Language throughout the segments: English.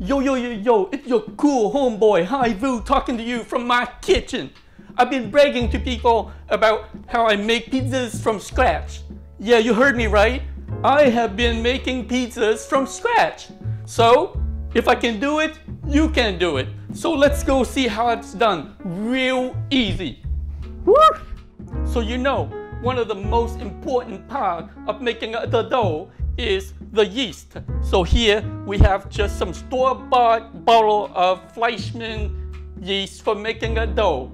Yo, yo, yo, yo, it's your cool homeboy, Hai Vu, talking to you from my kitchen. I've been bragging to people about how I make pizzas from scratch. Yeah, you heard me right. I have been making pizzas from scratch. So, if I can do it, you can do it. So let's go see how it's done. Real easy. Woo! So you know, one of the most important part of making the dough is the yeast. So here we have just some store-bought bottle of Fleischmann yeast for making a dough.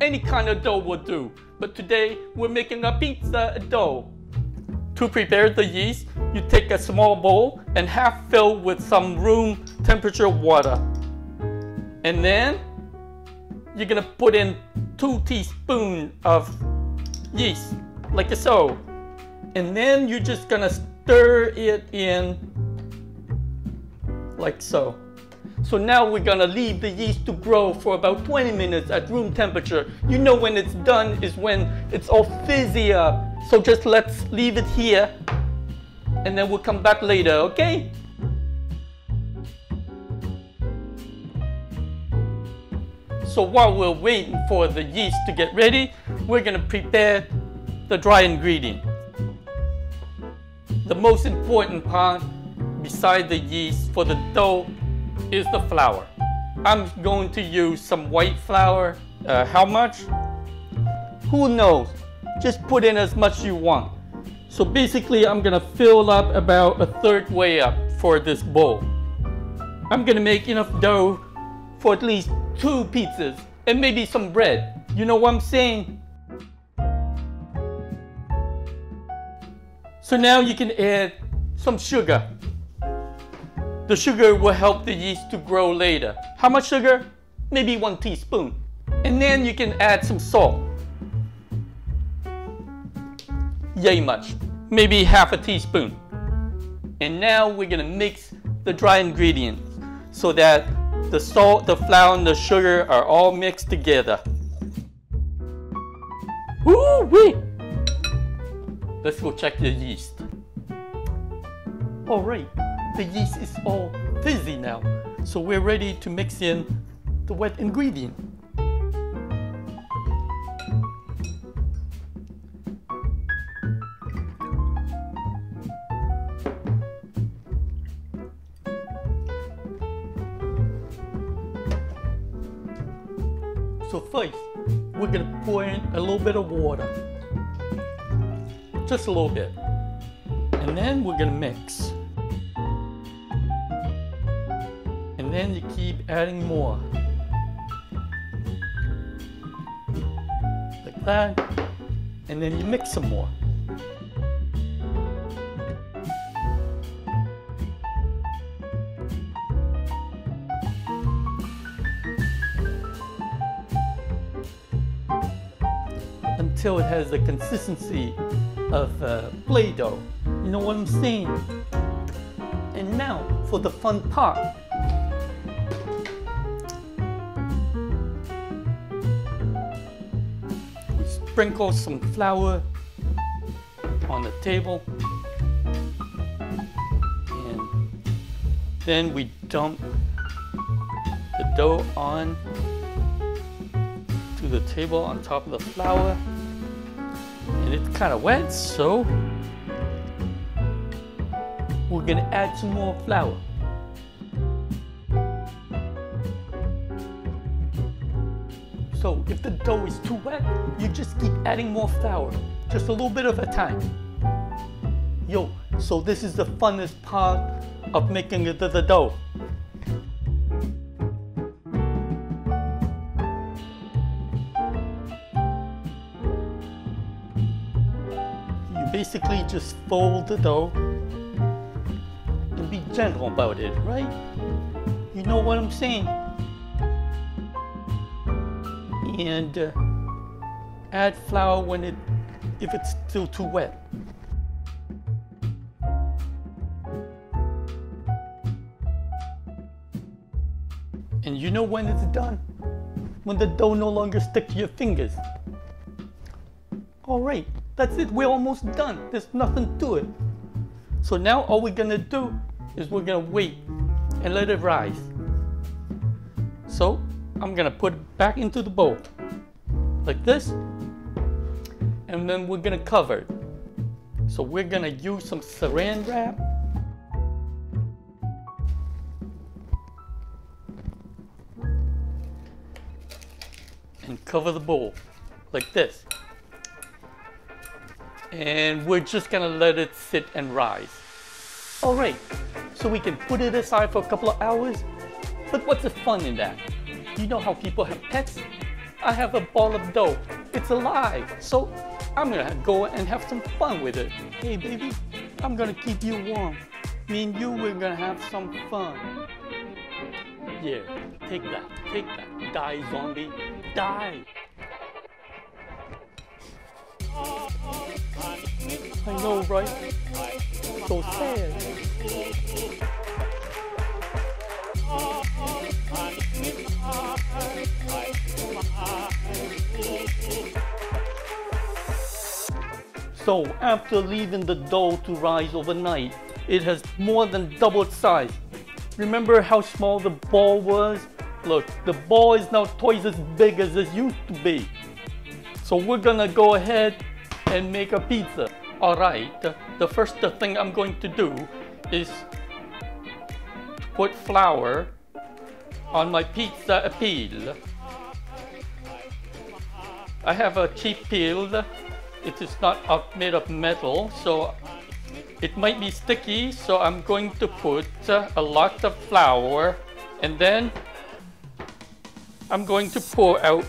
Any kind of dough will do, but today we're making a pizza dough. To prepare the yeast, you take a small bowl and half fill with some room temperature water. And then you're gonna put in two teaspoons of yeast, like so. And then you're just gonna stir it in like so. So now we're gonna leave the yeast to grow for about 20 minutes at room temperature. You know when it's done is when it's all fizzy up. So just let's leave it here and then we'll come back later, okay? So while we're waiting for the yeast to get ready, we're gonna prepare the dry ingredient. The most important part beside the yeast for the dough is the flour. I'm going to use some white flour. Uh, how much? Who knows? Just put in as much you want. So basically I'm gonna fill up about a third way up for this bowl. I'm gonna make enough dough for at least two pizzas and maybe some bread. You know what I'm saying? So now you can add some sugar. The sugar will help the yeast to grow later. How much sugar? Maybe one teaspoon. And then you can add some salt. Yay much. Maybe half a teaspoon. And now we're gonna mix the dry ingredients so that the salt, the flour, and the sugar are all mixed together. Woo wee! Let's go check the yeast. Alright, the yeast is all fizzy now. So we're ready to mix in the wet ingredient. So first, we're gonna pour in a little bit of water just a little bit. And then we're gonna mix. And then you keep adding more. Like that. And then you mix some more. Until it has the consistency of uh, Play-Doh. You know what I'm saying? And now for the fun part. We sprinkle some flour on the table. And then we dump the dough on to the table on top of the flour it's kind of wet, so we're gonna add some more flour. So if the dough is too wet, you just keep adding more flour, just a little bit of a time. Yo, so this is the funnest part of making the, the dough. Basically just fold the dough and be gentle about it, right? You know what I'm saying? And uh, add flour when it, if it's still too wet. And you know when it's done? When the dough no longer sticks to your fingers. All right, that's it, we're almost done. There's nothing to it. So now all we're gonna do is we're gonna wait and let it rise. So I'm gonna put it back into the bowl like this and then we're gonna cover it. So we're gonna use some saran wrap and cover the bowl like this. And we're just gonna let it sit and rise. All right, so we can put it aside for a couple of hours. But what's the fun in that? You know how people have pets? I have a ball of dough. It's alive. So I'm gonna go and have some fun with it. Hey baby, I'm gonna keep you warm. Me and you, we're gonna have some fun. Yeah, take that, take that. Die, zombie, die. I know, right? So sad. So after leaving the dough to rise overnight, it has more than doubled size. Remember how small the ball was? Look, the ball is now twice as big as it used to be. So we're gonna go ahead and make a pizza. All right, the first thing I'm going to do is put flour on my pizza peel. I have a cheap peel it is not made of metal, so it might be sticky, so I'm going to put uh, a lot of flour and then I'm going to pour out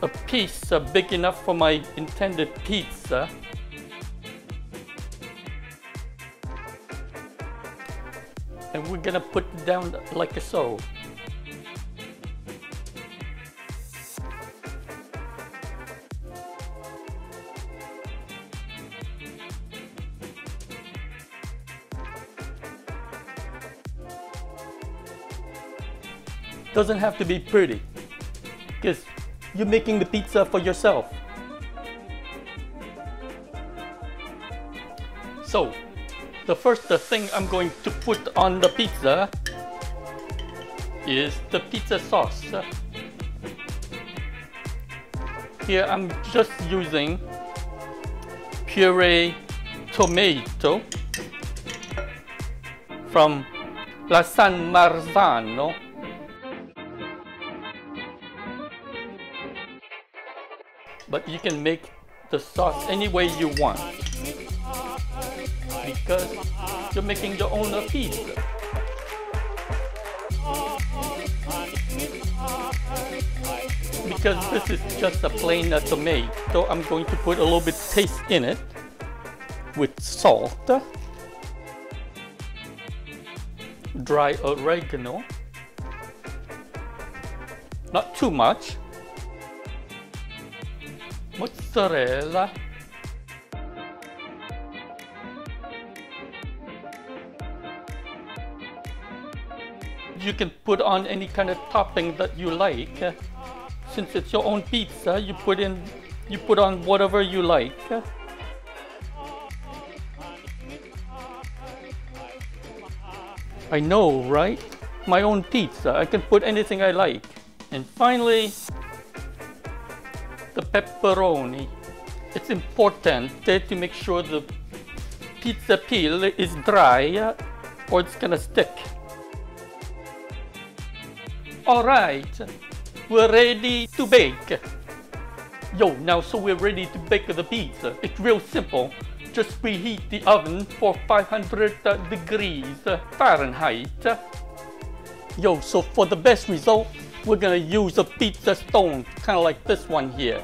a piece uh, big enough for my intended pizza. And we're gonna put it down like so. doesn't have to be pretty because you're making the pizza for yourself. So, the first thing I'm going to put on the pizza is the pizza sauce. Here I'm just using puree tomato from La San Marzano but you can make the sauce any way you want because you're making your own pizza. Because this is just a plain uh, tomato, So I'm going to put a little bit taste in it with salt, dry oregano, not too much, mozzarella you can put on any kind of topping that you like. Since it's your own pizza you put in you put on whatever you like. I know right? My own pizza. I can put anything I like. And finally the pepperoni. It's important to make sure the pizza peel is dry or it's gonna stick. Alright, we're ready to bake. Yo, now so we're ready to bake the pizza. It's real simple. Just preheat the oven for 500 degrees Fahrenheit. Yo, so for the best result, we're gonna use a pizza stone, kind of like this one here.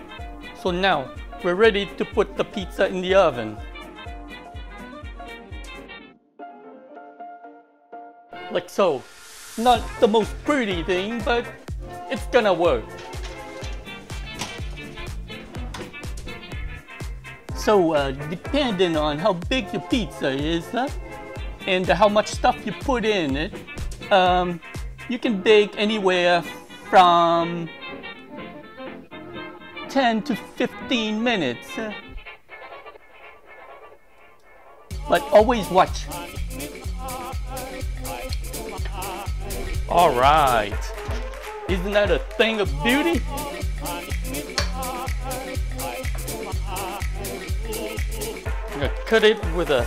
So now, we're ready to put the pizza in the oven. Like so. Not the most pretty thing, but it's gonna work. So, uh, depending on how big your pizza is, uh, and how much stuff you put in it, um, you can bake anywhere from 10 to 15 minutes. But always watch. All right. Isn't that a thing of beauty? I'm gonna cut it with a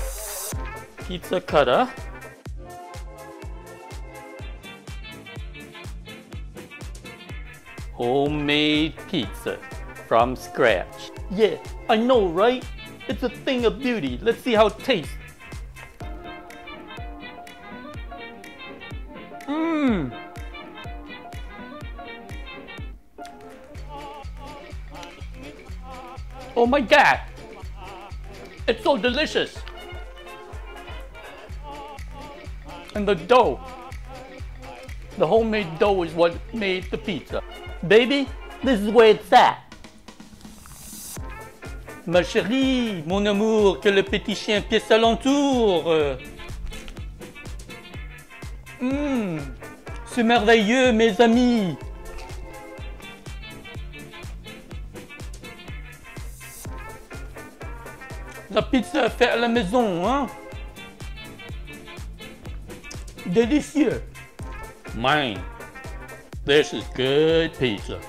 pizza cutter. Homemade pizza from scratch. Yeah, I know, right? It's a thing of beauty. Let's see how it tastes. Mmm. Oh my god! It's so delicious! And the dough. The homemade dough is what made the pizza. Baby, this is where it's at. Ma chérie, mon amour, que le petit chien pisse alentour. Hum, c'est merveilleux, mes amis. La pizza faite à la maison, hein? Délicieux. Man, this is good pizza.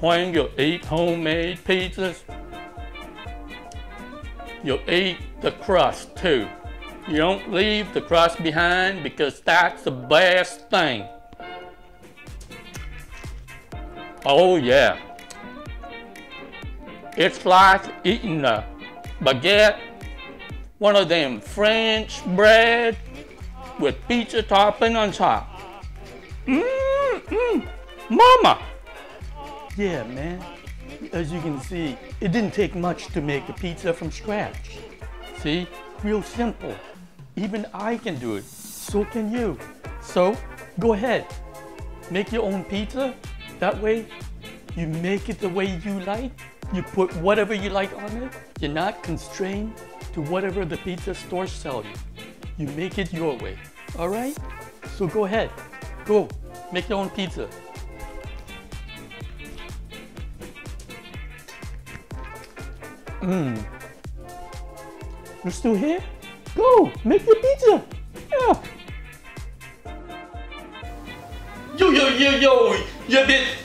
When you eat homemade pizzas, you eat the crust too. You don't leave the crust behind because that's the best thing. Oh yeah. It's like eating a baguette, one of them French bread with pizza topping on top. Mmm, mmm, mama. Yeah, man. As you can see, it didn't take much to make a pizza from scratch. See, real simple. Even I can do it. So can you. So, go ahead. Make your own pizza. That way, you make it the way you like you put whatever you like on it. You're not constrained to whatever the pizza stores sell you. You make it your way. All right? So go ahead. Go. Make your own pizza. Mmm. You're still here? Go! Make your pizza! Yeah! Yo, yo, yo, yo! You bit